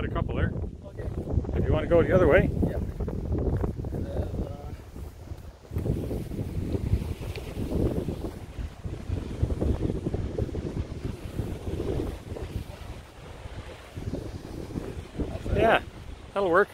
Got a couple there. Okay. If you want to go the other way. Yeah. Yeah, that'll work.